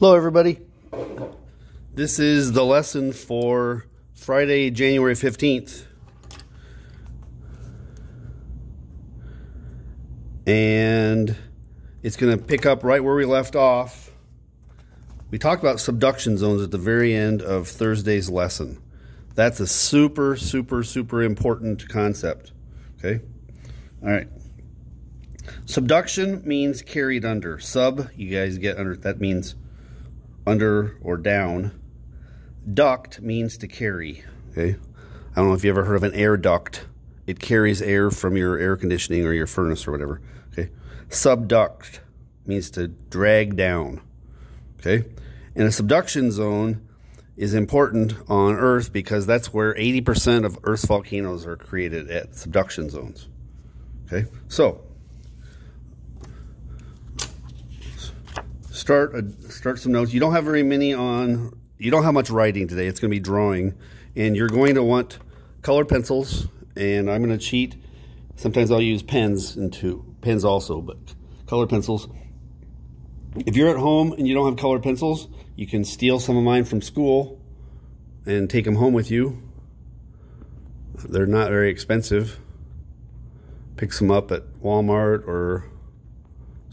Hello, everybody. This is the lesson for Friday, January 15th. And it's going to pick up right where we left off. We talked about subduction zones at the very end of Thursday's lesson. That's a super, super, super important concept. Okay? All right. Subduction means carried under. Sub, you guys get under, that means under or down. Duct means to carry. Okay. I don't know if you ever heard of an air duct. It carries air from your air conditioning or your furnace or whatever. Okay. Subduct means to drag down. Okay. And a subduction zone is important on Earth because that's where 80% of Earth's volcanoes are created at subduction zones. Okay. So, start a, start some notes. You don't have very many on. You don't have much writing today. It's going to be drawing, and you're going to want colored pencils. And I'm going to cheat. Sometimes I'll use pens into pens also, but colored pencils. If you're at home and you don't have colored pencils, you can steal some of mine from school and take them home with you. They're not very expensive. Pick some up at Walmart or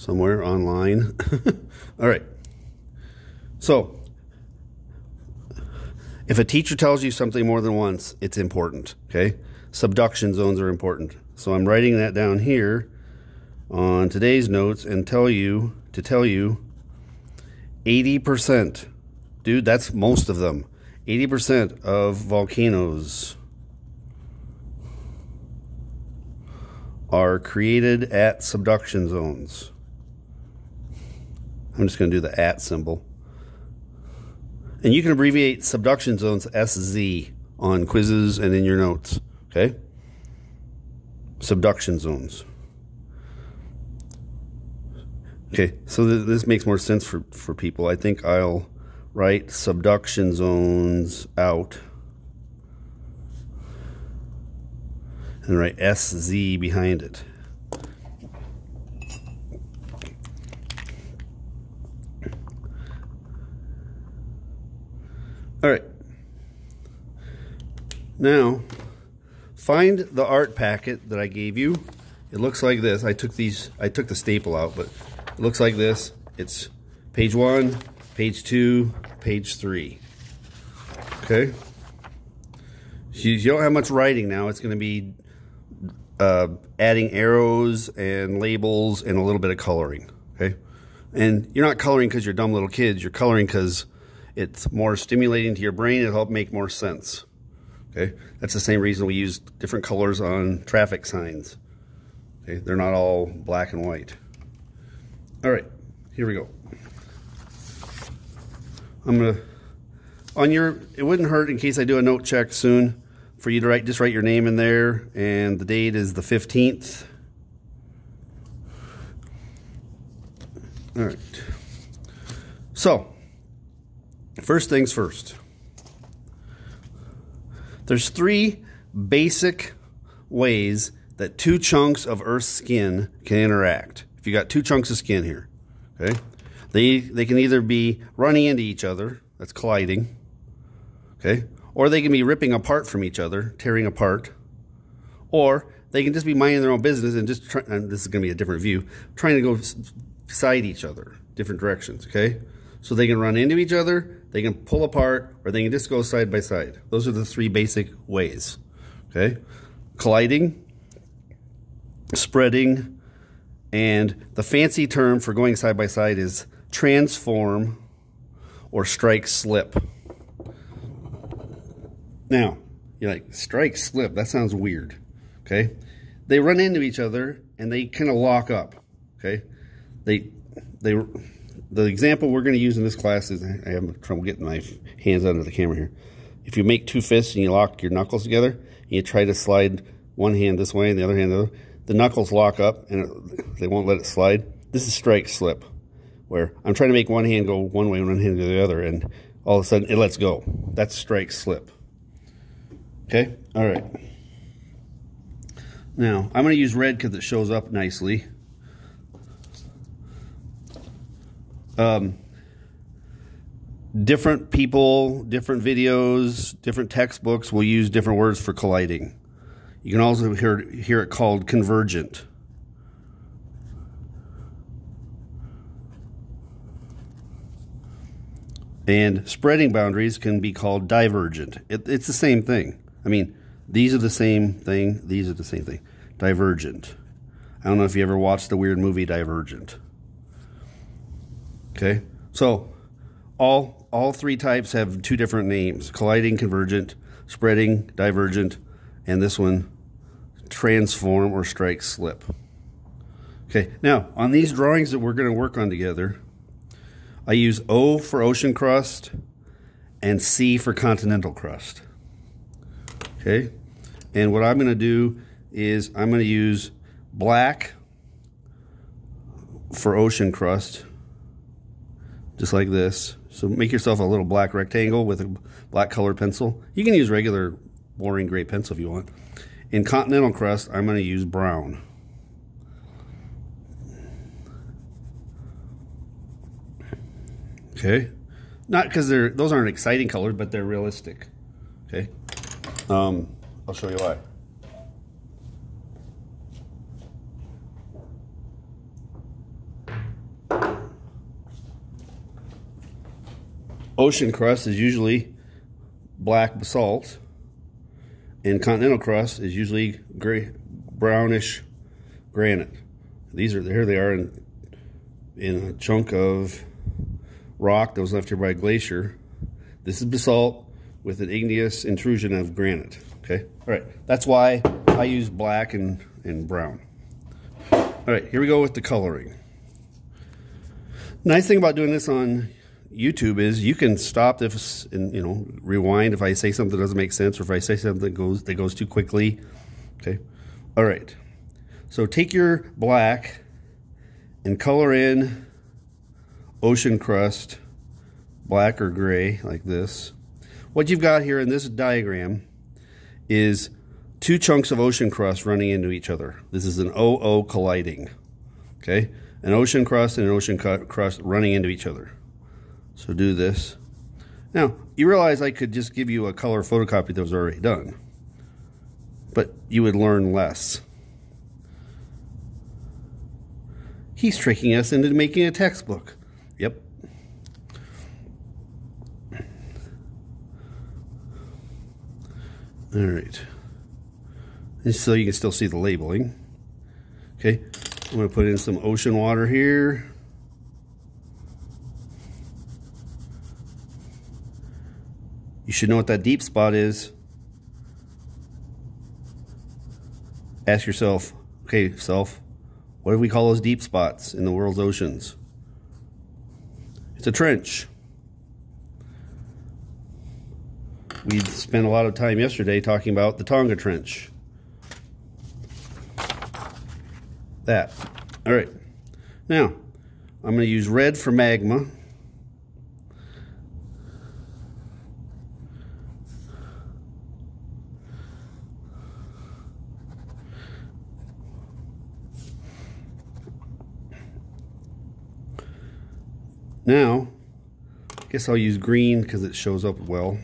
somewhere online. All right. So, if a teacher tells you something more than once, it's important, okay? Subduction zones are important. So I'm writing that down here on today's notes and tell you to tell you 80%. Dude, that's most of them. 80% of volcanoes are created at subduction zones. I'm just going to do the at symbol. And you can abbreviate subduction zones SZ on quizzes and in your notes. Okay? Subduction zones. Okay, so th this makes more sense for, for people. I think I'll write subduction zones out and write SZ behind it. All right. Now, find the art packet that I gave you. It looks like this. I took these, I took the staple out, but it looks like this. It's page one, page two, page three. Okay? You, don't have much writing now. It's going to be uh, adding arrows and labels and a little bit of coloring. Okay? And you're not coloring because you're dumb little kids. You're coloring because it's more stimulating to your brain. It'll help make more sense. Okay, that's the same reason we use different colors on traffic signs. Okay, they're not all black and white. All right, here we go. I'm gonna on your. It wouldn't hurt in case I do a note check soon for you to write. Just write your name in there, and the date is the 15th. All right. So First things first. There's three basic ways that two chunks of Earth's skin can interact. If you got two chunks of skin here, okay, they they can either be running into each other, that's colliding, okay, or they can be ripping apart from each other, tearing apart, or they can just be minding their own business and just try, and this is going to be a different view, trying to go beside each other, different directions, okay. So they can run into each other, they can pull apart, or they can just go side by side. Those are the three basic ways. Okay? Colliding, spreading, and the fancy term for going side by side is transform or strike slip. Now, you're like, strike slip, that sounds weird. Okay? They run into each other and they kind of lock up. Okay? They they the example we're going to use in this class is, I have trouble getting my hands under the camera here. If you make two fists and you lock your knuckles together, and you try to slide one hand this way and the other hand the other, the knuckles lock up and it, they won't let it slide. This is strike slip, where I'm trying to make one hand go one way and one hand go the other, and all of a sudden it lets go. That's strike slip. Okay? All right. Now, I'm going to use red because it shows up nicely. Um, different people, different videos, different textbooks will use different words for colliding. You can also hear, hear it called convergent. And spreading boundaries can be called divergent. It, it's the same thing. I mean, these are the same thing, these are the same thing. Divergent. I don't know if you ever watched the weird movie Divergent. Okay, so all all three types have two different names: colliding, convergent, spreading, divergent, and this one, transform or strike slip. Okay, now on these drawings that we're going to work on together, I use O for ocean crust and C for continental crust. Okay, and what I'm going to do is I'm going to use black for ocean crust, just like this. So make yourself a little black rectangle with a black colored pencil. You can use regular boring gray pencil if you want. In continental crust, I'm going to use brown. Okay, not because they're those aren't exciting colors, but they're realistic. Okay, um, I'll show you why. Ocean crust is usually black basalt, and continental crust is usually gray, brownish granite. These are here they are in in a chunk of rock that was left here by a glacier. This is basalt with an igneous intrusion of granite. Okay, all right. That's why I use black and, and brown. All right, here we go with the coloring. Nice thing about doing this on YouTube is you can stop if and you know rewind if I say something that doesn't make sense or if I say something that goes that goes too quickly. Okay, all right. So take your black and color in ocean crust, black or gray like this. What you've got here in this diagram is two chunks of ocean crust running into each other. This is an OO colliding. Okay, an ocean crust and an ocean crust running into each other. So do this. Now, you realize I could just give you a color photocopy that was already done, but you would learn less. He's tricking us into making a textbook. Yep. All right. So you can still see the labeling. Okay, I'm going to put in some ocean water here. Should know what that deep spot is. Ask yourself, okay, self, what do we call those deep spots in the world's oceans? It's a trench. We spent a lot of time yesterday talking about the Tonga Trench. That. All right. Now, I'm going to use red for magma. Now, I guess I'll use green because it shows up well.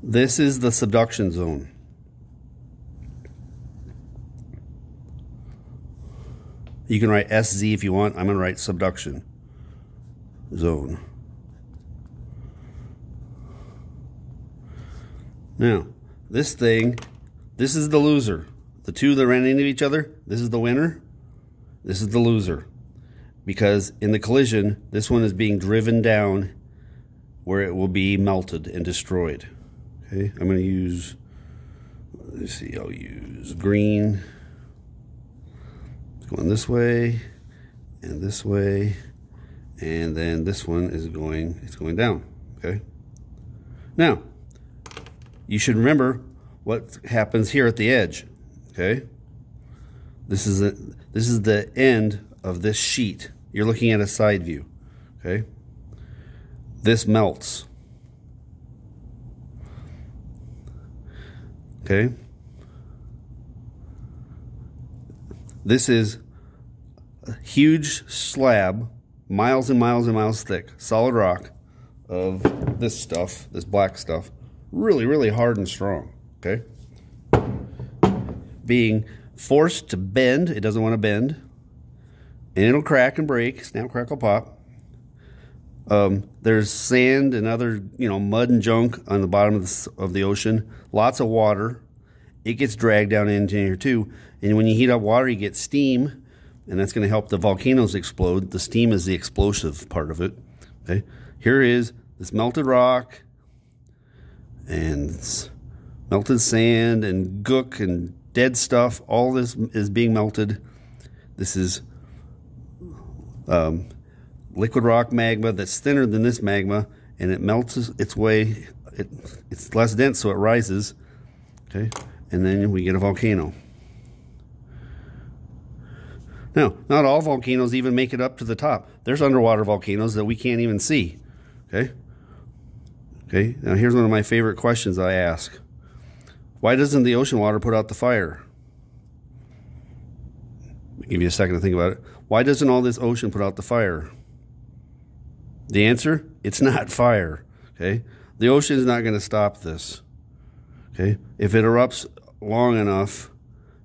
This is the subduction zone. You can write SZ if you want. I'm going to write subduction zone. Now, this thing, this is the loser. The two that ran into each other, this is the winner. This is the loser because in the collision, this one is being driven down where it will be melted and destroyed. Okay, I'm going to use, let's see, I'll use green. It's going this way and this way. And then this one is going, it's going down. Okay. Now, you should remember what happens here at the edge. Okay. This is a, this is the end of this sheet. You're looking at a side view, okay? This melts. Okay? This is a huge slab, miles and miles and miles thick, solid rock, of this stuff, this black stuff, really, really hard and strong, okay? Being forced to bend, it doesn't want to bend, and it'll crack and break, snap, crackle, pop. Um, there's sand and other, you know, mud and junk on the bottom of the, of the ocean. Lots of water. It gets dragged down into here too. And when you heat up water, you get steam, and that's going to help the volcanoes explode. The steam is the explosive part of it. Okay, here is this melted rock and melted sand and gook and dead stuff. All this is being melted. This is um, liquid rock magma that's thinner than this magma, and it melts its way. It, it's less dense, so it rises. Okay, and then we get a volcano. Now, not all volcanoes even make it up to the top. There's underwater volcanoes that we can't even see. Okay? Okay, now here's one of my favorite questions I ask. Why doesn't the ocean water put out the fire? Give you a second to think about it. Why doesn't all this ocean put out the fire? The answer? It's not fire. Okay? The ocean is not going to stop this. Okay? If it erupts long enough,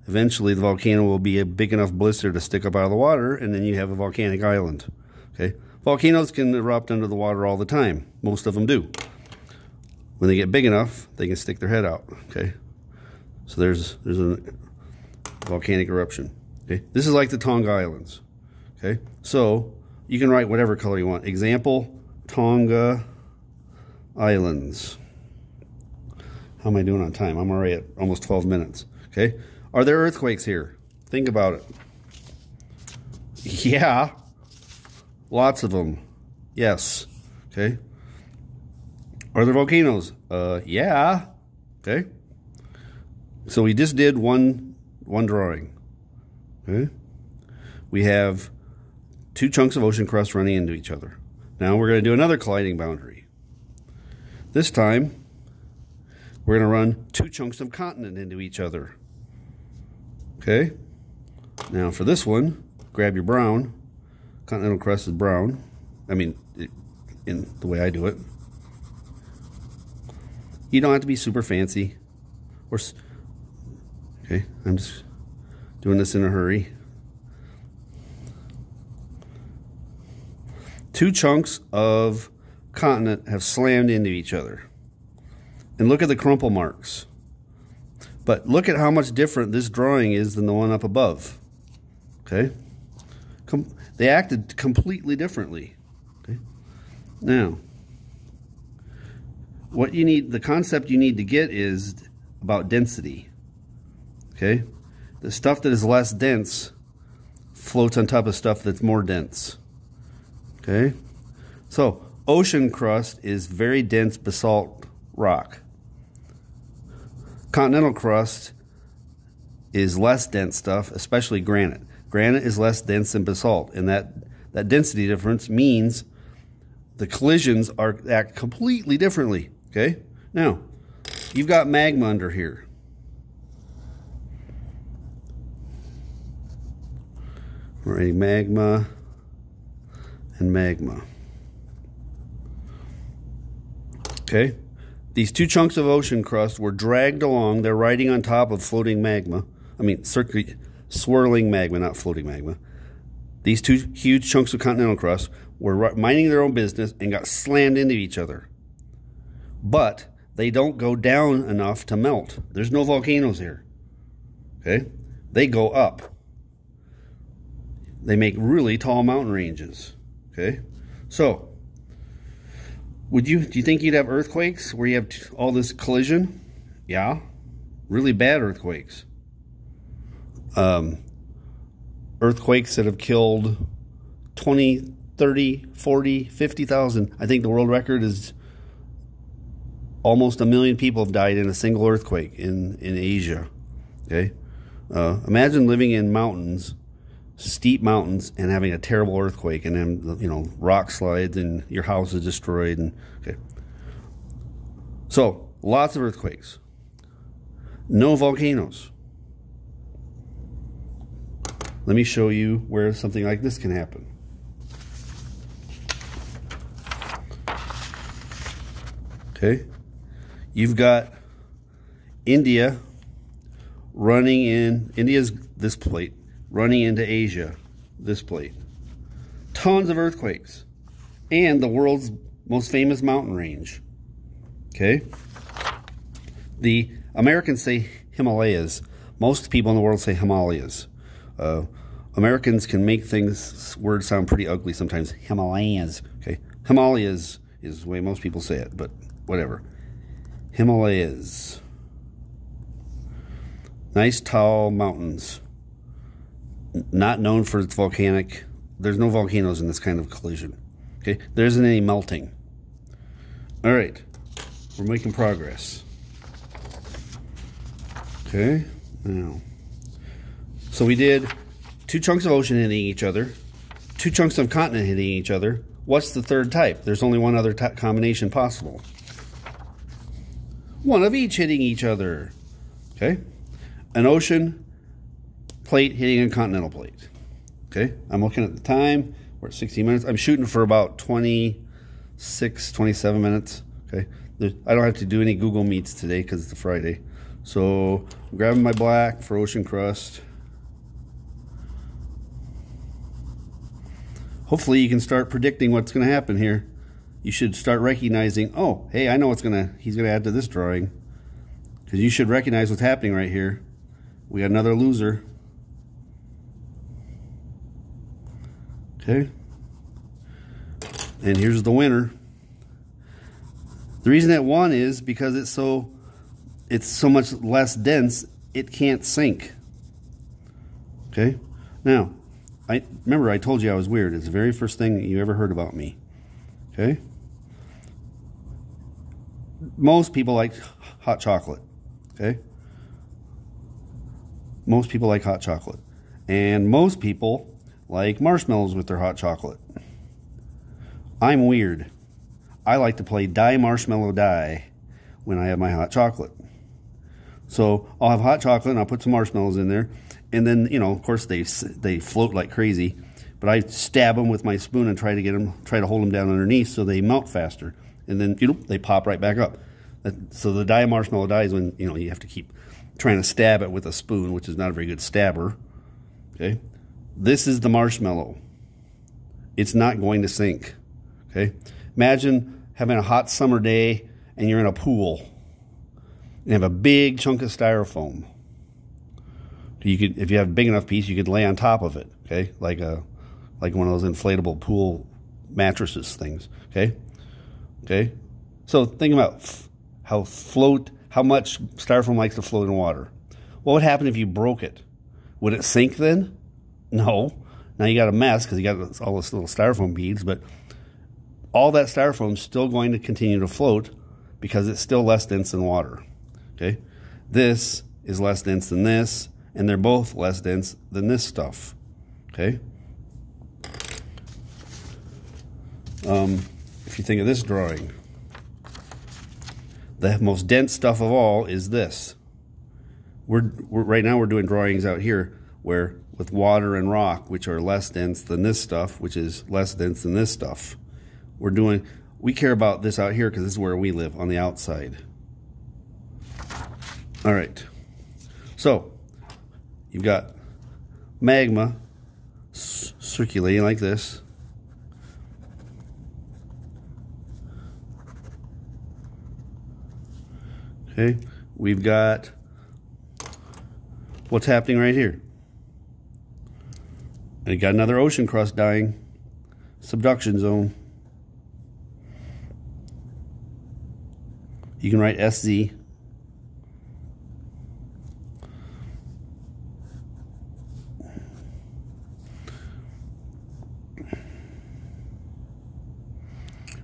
eventually the volcano will be a big enough blister to stick up out of the water, and then you have a volcanic island. Okay? Volcanoes can erupt under the water all the time. Most of them do. When they get big enough, they can stick their head out. Okay? So there's there's a volcanic eruption. Okay? This is like the Tonga Islands. Okay? So you can write whatever color you want. Example, Tonga Islands. How am I doing on time? I'm already at almost 12 minutes. Okay? Are there earthquakes here? Think about it. Yeah. Lots of them. Yes. Okay. Are there volcanoes? Uh, yeah. Okay. So we just did one one drawing. Okay. We have two chunks of ocean crust running into each other. Now we're going to do another colliding boundary. This time, we're going to run two chunks of continent into each other. Okay? Now for this one, grab your brown. Continental crust is brown. I mean, it, in the way I do it. You don't have to be super fancy. Or, okay, I'm just doing this in a hurry. Two chunks of continent have slammed into each other. And look at the crumple marks. But look at how much different this drawing is than the one up above. Okay? Com they acted completely differently. Okay? Now, what you need, the concept you need to get is about density. Okay? The stuff that is less dense floats on top of stuff that's more dense. Okay? So, ocean crust is very dense basalt rock continental crust is less dense stuff, especially granite. Granite is less dense than basalt, and that, that density difference means the collisions are act completely differently. Okay? Now, you've got magma under here. Alrighty, magma and magma. Okay? These two chunks of ocean crust were dragged along. They're riding on top of floating magma. I mean, circuit, swirling magma, not floating magma. These two huge chunks of continental crust were minding their own business and got slammed into each other. But they don't go down enough to melt. There's no volcanoes here. Okay? They go up. They make really tall mountain ranges. Okay? So, would you, do you think you'd have earthquakes where you have all this collision? Yeah. Really bad earthquakes. Um, earthquakes that have killed 20, 30, 40, 50,000. I think the world record is almost a million people have died in a single earthquake in, in Asia. Okay? Uh, imagine living in mountains steep mountains and having a terrible earthquake and then you know rock slides and your house is destroyed and okay. So lots of earthquakes. No volcanoes. Let me show you where something like this can happen. Okay. You've got India running in, India's this plate, running into Asia, this plate. Tons of earthquakes. And the world's most famous mountain range. Okay. The Americans say Himalayas. Most people in the world say Himalayas. Uh, Americans can make things, words sound pretty ugly sometimes. Himalayas. Okay. Himalayas is the way most people say it, but whatever. Himalayas. Nice tall mountains. Not known for its volcanic. There's no volcanoes in this kind of collision. Okay. There isn't any melting. All right. We're making progress. Okay. Now. So we did two chunks of ocean hitting each other, two chunks of continent hitting each other. What's the third type? There's only one other combination possible. One of each hitting each other. Okay? An ocean plate hitting a continental plate. Okay? I'm looking at the time. We're at 16 minutes. I'm shooting for about 26, 27 minutes. Okay? I don't have to do any Google Meets today because it's a Friday. So I'm grabbing my black for ocean crust. hopefully you can start predicting what's going to happen here. You should start recognizing, oh, hey, I know what's going to, he's going to add to this drawing. Because you should recognize what's happening right here. We got another loser. Okay. And here's the winner. The reason that won is because it's so it's so much less dense, it can't sink. Okay? Now, I remember I told you I was weird. It's the very first thing you ever heard about me. Okay? Most people like hot chocolate. Okay? Most people like hot chocolate. And most people like marshmallows with their hot chocolate. I'm weird. I like to play die marshmallow die when I have my hot chocolate. So I'll have hot chocolate and I'll put some marshmallows in there and then you know, of course, they they float like crazy. But I stab them with my spoon and try to get them, try to hold them down underneath so they melt faster, and then you know they pop right back up. So the die marshmallow dies when you know you have to keep trying to stab it with a spoon, which is not a very good stabber. Okay, this is the marshmallow. It's not going to sink. Okay, imagine having a hot summer day and you're in a pool and have a big chunk of styrofoam. You could if you have a big enough piece you could lay on top of it okay? Like a like one of those inflatable pool mattresses things okay? Okay? So think about how float how much styrofoam likes to float in water. What would happen if you broke it? Would it sink then no now you got a mess because you got all those little styrofoam beads but all that styrofoam is still going to continue to float because it's still less dense than water okay this is less dense than this and they're both less dense than this stuff. Okay? Um, if you think of this drawing, the most dense stuff of all is this. We're, we're, right now we're doing drawings out here where with water and rock, which are less dense than this stuff, which is less dense than this stuff. We're doing, we care about this out here because this is where we live on the outside. All right. So You've got magma circulating like this. Okay, we've got what's happening right here. And got another ocean crust dying, subduction zone. You can write SZ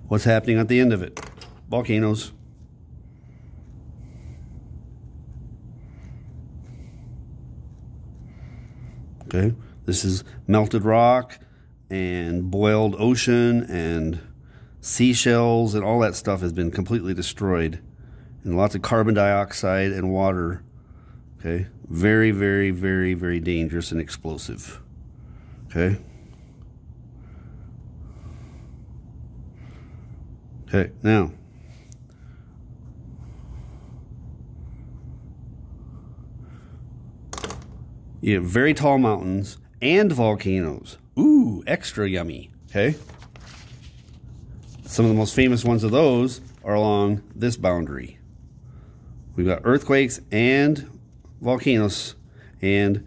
What's happening at the end of it? Volcanoes. Okay, this is melted rock and boiled ocean and seashells and all that stuff has been completely destroyed. And lots of carbon dioxide and water. Okay. Very, very, very, very dangerous and explosive. Okay. Okay, now. You have very tall mountains and volcanoes. Ooh, extra yummy. Okay. Some of the most famous ones of those are along this boundary. We've got earthquakes and volcanoes and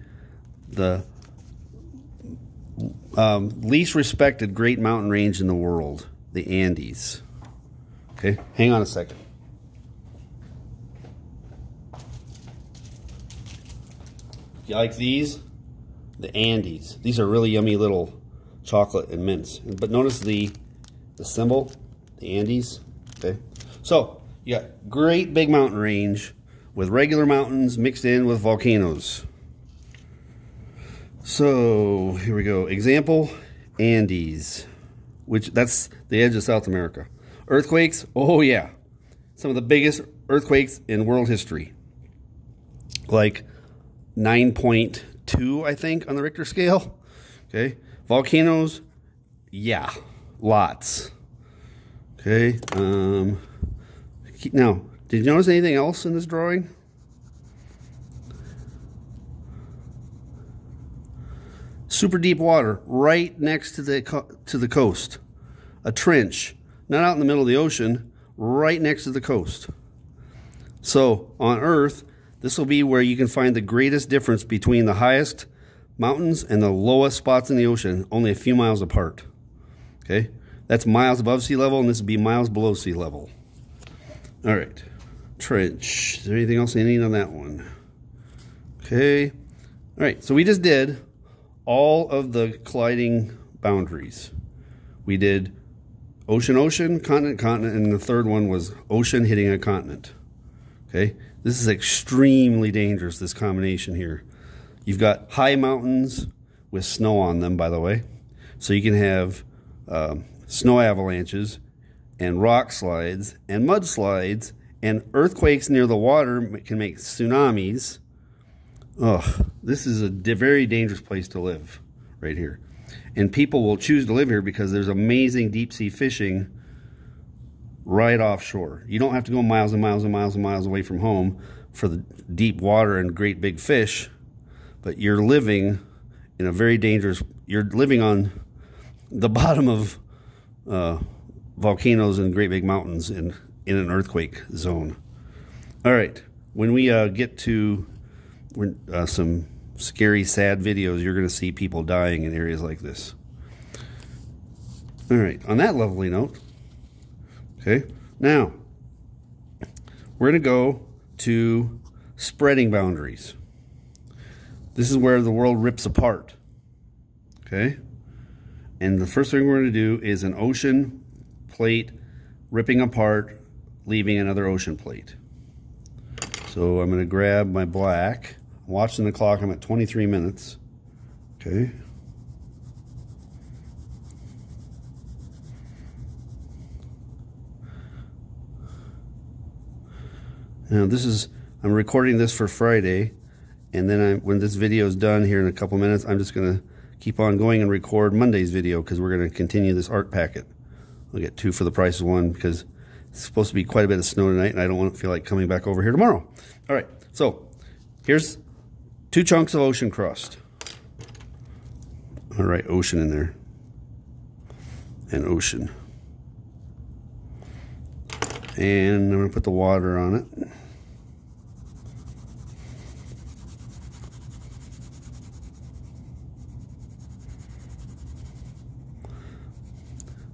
the um, least respected great mountain range in the world, the Andes. Okay, hang on a second. You like these? The Andes. These are really yummy little chocolate and mints. But notice the the symbol, the Andes. Okay, so you got great big mountain range with regular mountains mixed in with volcanoes. So here we go. Example, Andes, which that's the edge of South America. Earthquakes, oh yeah. Some of the biggest earthquakes in world history. Like 9.2, I think, on the Richter scale. Okay. Volcanoes, yeah, lots. Okay. Um, now, did you notice anything else in this drawing? Super deep water right next to the to the coast. A trench, not out in the middle of the ocean, right next to the coast. So, on Earth, this will be where you can find the greatest difference between the highest mountains and the lowest spots in the ocean, only a few miles apart. Okay? That's miles above sea level, and this would be miles below sea level. All right. Trench. Is there anything else I need on that one? Okay. All right. So we just did all of the colliding boundaries. We did ocean, ocean, continent, continent, and the third one was ocean hitting a continent. Okay. This is extremely dangerous, this combination here. You've got high mountains with snow on them, by the way. So you can have um, snow avalanches and rock slides and mudslides and earthquakes near the water can make tsunamis. Oh, this is a very dangerous place to live right here. And people will choose to live here because there's amazing deep sea fishing right offshore. You don't have to go miles and miles and miles and miles away from home for the deep water and great big fish, but you're living in a very dangerous, you're living on the bottom of uh, volcanoes and great big mountains in, in an earthquake zone. All right, when we uh, get to uh, some scary, sad videos, you're going to see people dying in areas like this. All right, on that lovely note, Okay, now we're going to go to spreading boundaries. This is where the world rips apart. Okay, and the first thing we're going to do is an ocean plate ripping apart, leaving another ocean plate. So I'm going to grab my black. I'm watching the clock, I'm at 23 minutes. Okay. Now this is, I'm recording this for Friday, and then I, when this video is done here in a couple minutes, I'm just to keep on going and record Monday's video because we're to continue this art packet. I'll get two for the price of one because it's supposed to be quite a bit of snow tonight, and I don't want to feel like coming back over here tomorrow. All right, so here's two chunks of ocean crust. All right, ocean in there. And ocean. And I'm to put the water on it.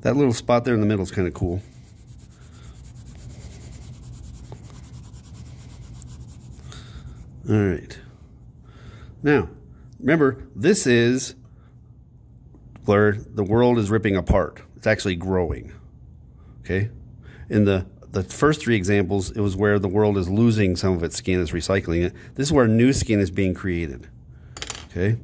That little spot there in the middle is kind of cool. All right. Now, remember, this is where the world is ripping apart. It's actually growing. Okay? In the the first three examples, it was where the world is losing some of its skin, is recycling it. This is where new skin is being created. Okay?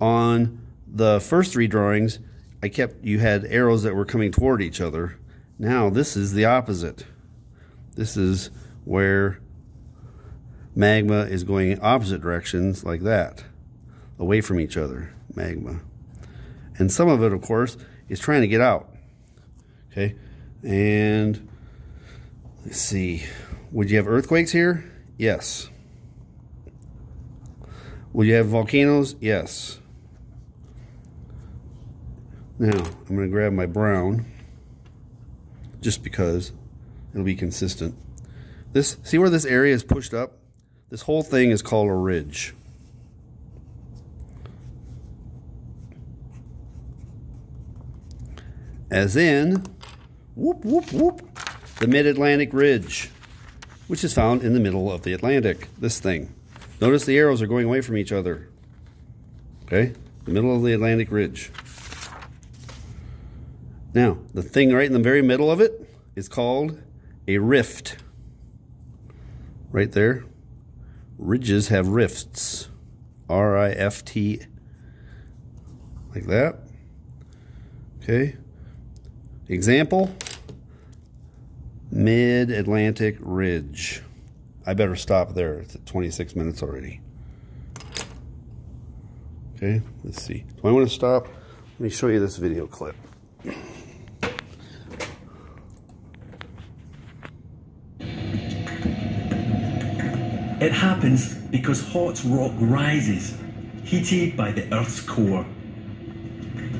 On the first three drawings, I kept, you had arrows that were coming toward each other. Now this is the opposite. This is where magma is going in opposite directions like that, away from each other, magma. And some of it, of course, is trying to get out. Okay, and let's see. Would you have earthquakes here? Yes. Will you have volcanoes? Yes. Now, I'm going to grab my brown just because it'll be consistent. This, see where this area is pushed up? This whole thing is called a ridge. As in, whoop, whoop, whoop, the Mid-Atlantic Ridge, which is found in the middle of the Atlantic, this thing. Notice the arrows are going away from each other. Okay, the middle of the Atlantic Ridge. Now, the thing right in the very middle of it is called a rift. Right there. Ridges have rifts. R-I-F-T. Like that. Okay. Example. Mid-Atlantic Ridge. I better stop there. It's at 26 minutes already. Okay, let's see. Do I want to stop? Let me show you this video clip. It happens because hot rock rises, heated by the Earth's core.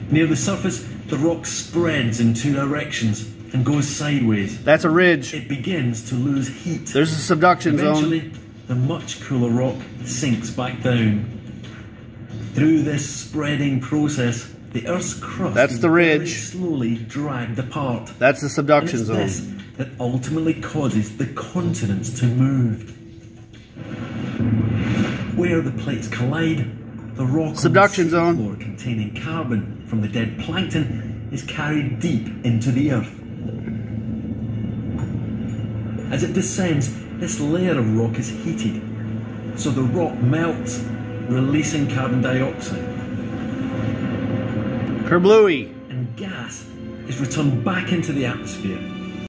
Near the surface, the rock spreads in two directions and goes sideways. That's a ridge. It begins to lose heat. There's a subduction Eventually, zone. the much cooler rock sinks back down. Through this spreading process, the Earth's crust That's the very ridge. slowly dragged apart. That's the subduction zone. this that ultimately causes the continents to move. Where the plates collide, the rock Subduction zone. seafloor containing carbon from the dead plankton is carried deep into the earth. As it descends, this layer of rock is heated, so the rock melts, releasing carbon dioxide, Kerblooey. and gas is returned back into the atmosphere